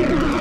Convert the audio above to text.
you